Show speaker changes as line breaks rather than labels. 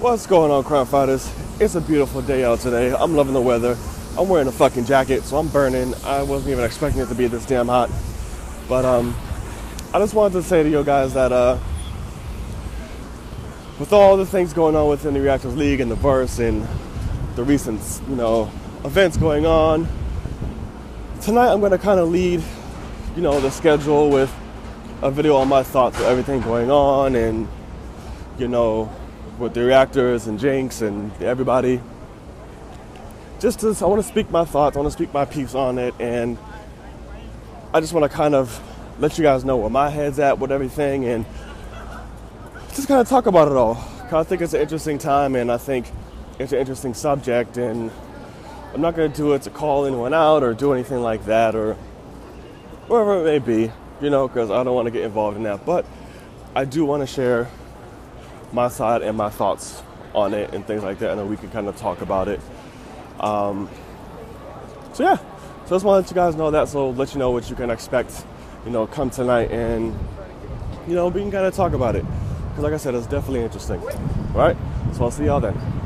What's going on, crime fighters? It's a beautiful day out today. I'm loving the weather. I'm wearing a fucking jacket, so I'm burning. I wasn't even expecting it to be this damn hot. But um, I just wanted to say to you guys that uh, with all the things going on within the Reactors League and the verse and the recent, you know, events going on, tonight I'm going to kind of lead, you know, the schedule with a video on my thoughts of everything going on and, you know, with the reactors and Jinx and everybody. Just to, I want to speak my thoughts, I want to speak my piece on it, and I just want to kind of let you guys know where my head's at with everything and just kind of talk about it all. I think it's an interesting time and I think it's an interesting subject, and I'm not going to do it to call anyone out or do anything like that or wherever it may be, you know, because I don't want to get involved in that. But I do want to share my side and my thoughts on it and things like that, and then we can kind of talk about it. Um, so yeah, so I just want to let you guys know that, so let you know what you can expect, you know, come tonight, and you know we can kind of talk about it because, like I said, it's definitely interesting. All right, so I'll see y'all then.